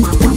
one.